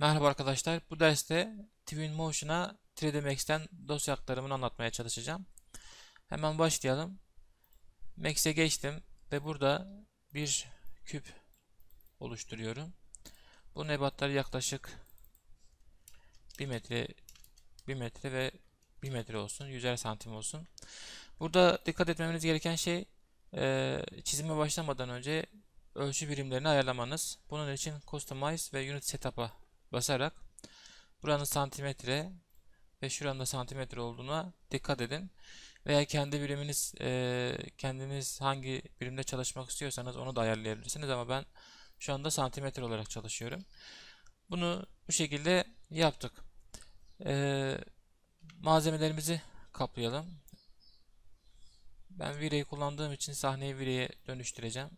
Merhaba arkadaşlar. Bu derste Twinmotion'a 3D Max'ten dosya aktarımını anlatmaya çalışacağım. Hemen başlayalım. Max'e geçtim ve burada bir küp oluşturuyorum. Bu nebatları yaklaşık 1 metre 1 metre ve 1 metre olsun. 100'er santim olsun. Burada dikkat etmemiz gereken şey e, çizime başlamadan önce ölçü birimlerini ayarlamanız. Bunun için Customize ve Unit Setup'a basarak buranın santimetre ve şuranın da santimetre olduğuna dikkat edin. Veya kendi biriminiz e, kendiniz hangi birimde çalışmak istiyorsanız onu da ayarlayabilirsiniz ama ben şu anda santimetre olarak çalışıyorum. Bunu bu şekilde yaptık. E, malzemelerimizi kaplayalım. Ben Vira'yı kullandığım için sahneyi Vira'ya dönüştüreceğim.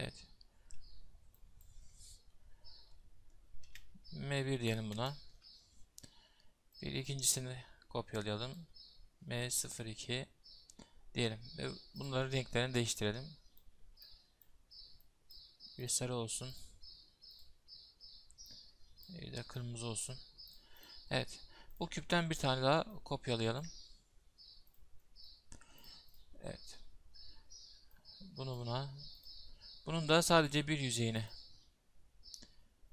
Evet. M1 diyelim buna. Bir ikincisini kopyalayalım. M02 diyelim. Ve bunların renklerini değiştirelim. Bir sarı olsun. Bir de kırmızı olsun. Evet. Bu küpten bir tane daha kopyalayalım. Evet. Bunu buna bunun da sadece bir yüzeyini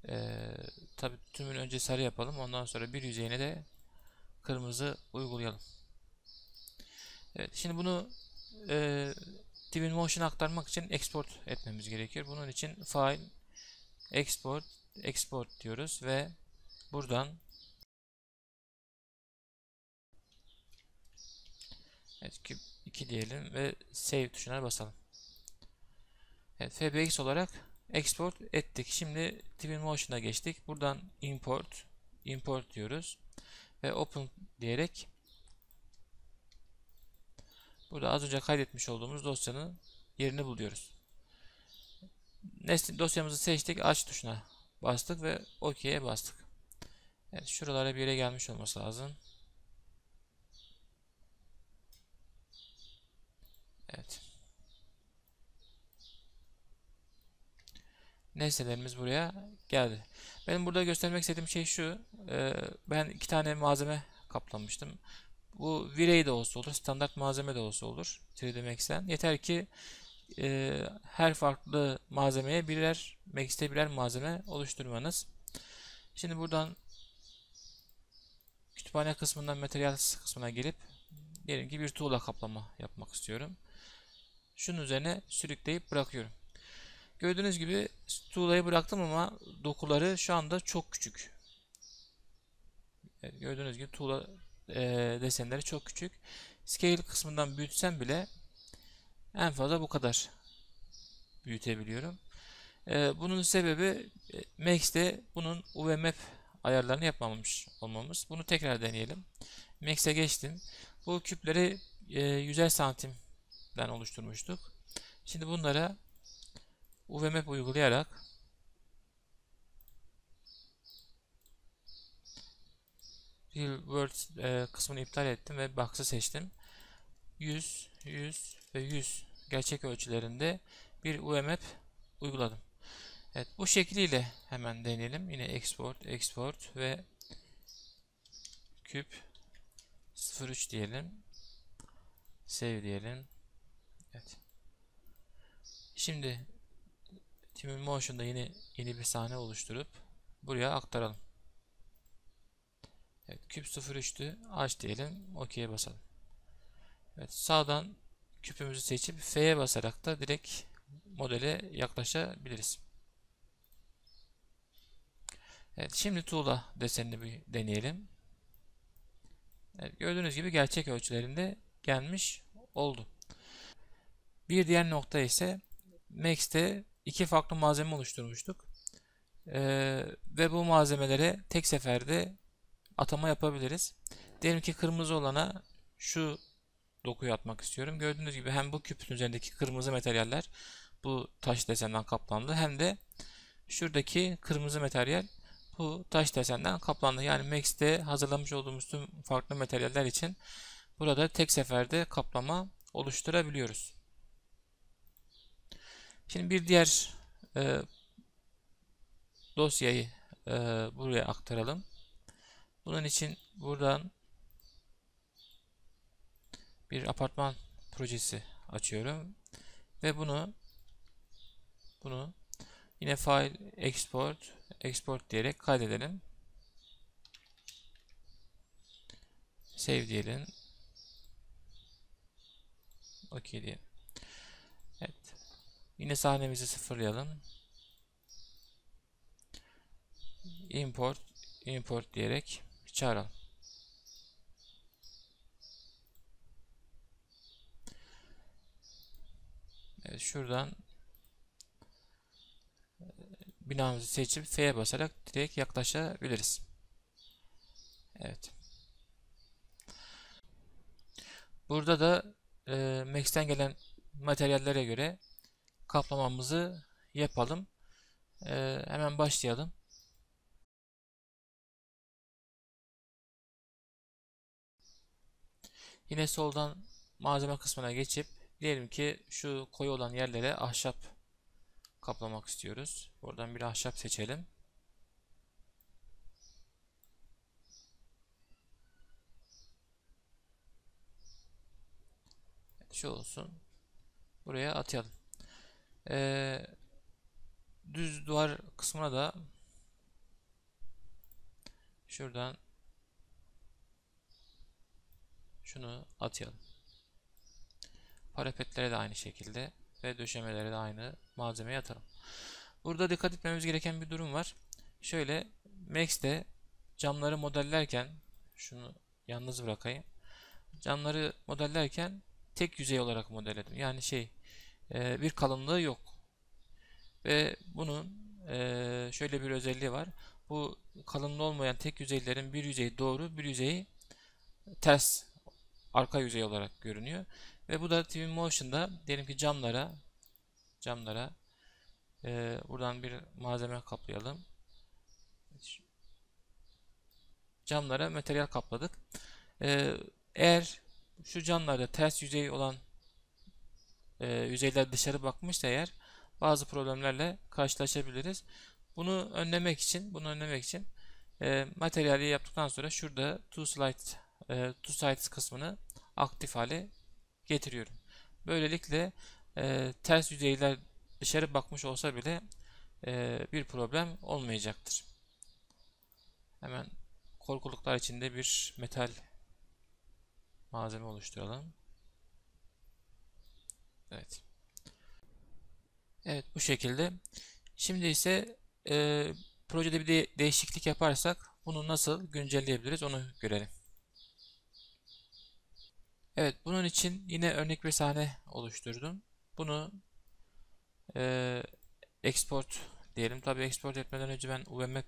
ee, tabi tümün önce sarı yapalım. Ondan sonra bir yüzeyine de kırmızı uygulayalım. Evet, şimdi bunu e, Twinmotion aktarmak için export etmemiz gerekiyor. Bunun için file export export diyoruz ve buradan evet, 2 diyelim ve save tuşuna basalım. Evet, FBX olarak export ettik. Şimdi Twinmotion'a geçtik. Buradan import import diyoruz ve open diyerek burada az önce kaydetmiş olduğumuz dosyanın yerini buluyoruz. Nesne dosyamızı seçtik. Aç tuşuna bastık ve OK'ye bastık. Evet, şuralara bir yere gelmiş olması lazım. Evet. Nesnelerimiz buraya geldi. Benim burada göstermek istediğim şey şu. E, ben iki tane malzeme kaplamıştım. Bu Virey de olsa olur, standart malzeme de olsa olur 3D Max'ten. Yeter ki e, her farklı malzemeye birer Max'te birer malzeme oluşturmanız. Şimdi buradan kütüphane kısmından materyal kısmına gelip diyelim ki bir tuğla kaplama yapmak istiyorum. Şunun üzerine sürükleyip bırakıyorum. Gördüğünüz gibi tuğlayı bıraktım ama dokuları şu anda çok küçük. Gördüğünüz gibi tuğla e, desenleri çok küçük. Scale kısmından büyütsem bile en fazla bu kadar büyütebiliyorum. E, bunun sebebi e, Max'te bunun UVMap ayarlarını yapmamış olmamız. Bunu tekrar deneyelim. Max'e geçtim. Bu küpleri e, 100 santimden oluşturmuştuk. Şimdi bunlara UVMap uygulayarak Real World e, kısmını iptal ettim ve Box'ı seçtim. 100, 100 ve 100 gerçek ölçülerinde bir UVMap uyguladım. Evet bu şekliyle hemen deneyelim. Yine export, export ve küp 03 diyelim. Save diyelim. Evet. Şimdi Twinmotion'da yeni yeni bir sahne oluşturup buraya aktaralım. Evet, küp 03'tü. Aç diyelim. OK'ye basalım. Evet, sağdan küpümüzü seçip F'ye basarak da direkt modele yaklaşabiliriz. Evet, şimdi tuğla desenini bir deneyelim. Evet, gördüğünüz gibi gerçek ölçülerinde gelmiş oldu. Bir diğer nokta ise Max'te iki farklı malzeme oluşturmuştuk. Ee, ve bu malzemelere tek seferde atama yapabiliriz. Diyelim ki kırmızı olana şu dokuyu atmak istiyorum. Gördüğünüz gibi hem bu küpün üzerindeki kırmızı materyaller bu taş desenden kaplandı hem de şuradaki kırmızı materyal bu taş desenden kaplandı. Yani Max'te hazırlamış olduğumuz tüm farklı materyaller için burada tek seferde kaplama oluşturabiliyoruz. Şimdi bir diğer e, dosyayı e, buraya aktaralım. Bunun için buradan bir apartman projesi açıyorum ve bunu bunu yine file export export diyerek kaydedelim. Save diyelim. OK diyelim. Evet. Yine sahnemizi sıfırlayalım. Import import diyerek çağıralım. Evet, şuradan e, binamızı seçip F'ye basarak direkt yaklaşabiliriz. Evet. Burada da e, Max'ten gelen materyallere göre kaplamamızı yapalım. E, hemen başlayalım. Yine soldan malzeme kısmına geçip diyelim ki şu koyu olan yerlere ahşap kaplamak istiyoruz. Buradan bir ahşap seçelim. Şu olsun. Buraya atayalım. Ee, düz duvar kısmına da şuradan şunu atayalım. Parapetlere de aynı şekilde ve döşemelere de aynı malzemeyi atalım. Burada dikkat etmemiz gereken bir durum var. Şöyle Max'te camları modellerken şunu yalnız bırakayım. Camları modellerken tek yüzey olarak modelledim. Yani şey e, bir kalınlığı yok. Ve bunun e, şöyle bir özelliği var. Bu kalınlığı olmayan tek yüzeylerin bir yüzeyi doğru, bir yüzeyi ters arka yüzey olarak görünüyor. Ve bu da Twinmotion'da diyelim ki camlara camlara e, buradan bir malzeme kaplayalım. Camlara materyal kapladık. E, eğer şu camlarda ters yüzey olan e, yüzeyler dışarı bakmışsa eğer bazı problemlerle karşılaşabiliriz. Bunu önlemek için bunu önlemek için e, materyali yaptıktan sonra şurada two slide e, two sides kısmını aktif hale getiriyorum. Böylelikle e, ters yüzeyler dışarı bakmış olsa bile e, bir problem olmayacaktır. Hemen korkuluklar içinde bir metal malzeme oluşturalım. Evet. Evet bu şekilde. Şimdi ise e, projede bir de değişiklik yaparsak bunu nasıl güncelleyebiliriz onu görelim. Evet bunun için yine örnek bir sahne oluşturdum. Bunu e, export diyelim. Tabi export etmeden önce ben UVMap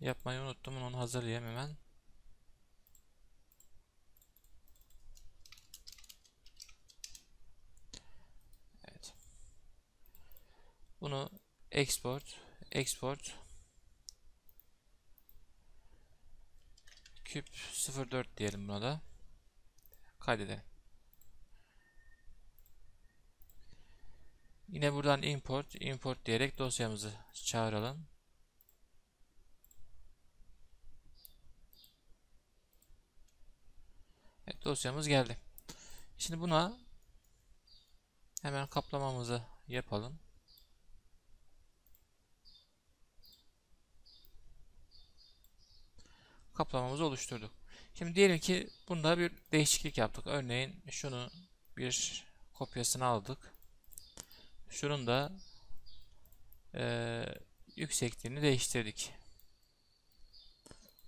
yapmayı unuttum. Onu hazırlayayım hemen. Evet. Bunu export export küp 04 diyelim buna da kaydedelim. Yine buradan import, import diyerek dosyamızı çağıralım. Evet, dosyamız geldi. Şimdi buna hemen kaplamamızı yapalım. Kaplamamızı oluşturduk. Şimdi diyelim ki bunda bir değişiklik yaptık. Örneğin şunu bir kopyasını aldık. Şunun da e, yüksekliğini değiştirdik.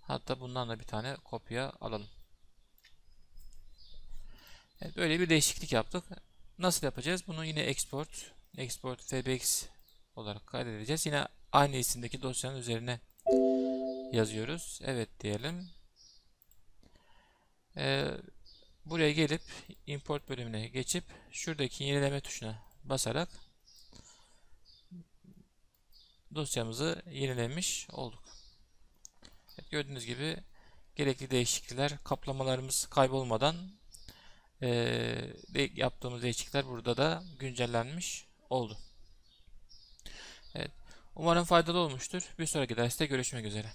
Hatta bundan da bir tane kopya alalım. Evet, böyle bir değişiklik yaptık. Nasıl yapacağız? Bunu yine export, export fbx olarak kaydedeceğiz. Yine aynı isimdeki dosyanın üzerine yazıyoruz. Evet diyelim. Ee, buraya gelip import bölümüne geçip şuradaki yenileme tuşuna basarak dosyamızı yenilemiş olduk. Evet, gördüğünüz gibi gerekli değişiklikler, kaplamalarımız kaybolmadan de- yaptığımız değişiklikler burada da güncellenmiş oldu. Evet, umarım faydalı olmuştur. Bir sonraki derste görüşmek üzere.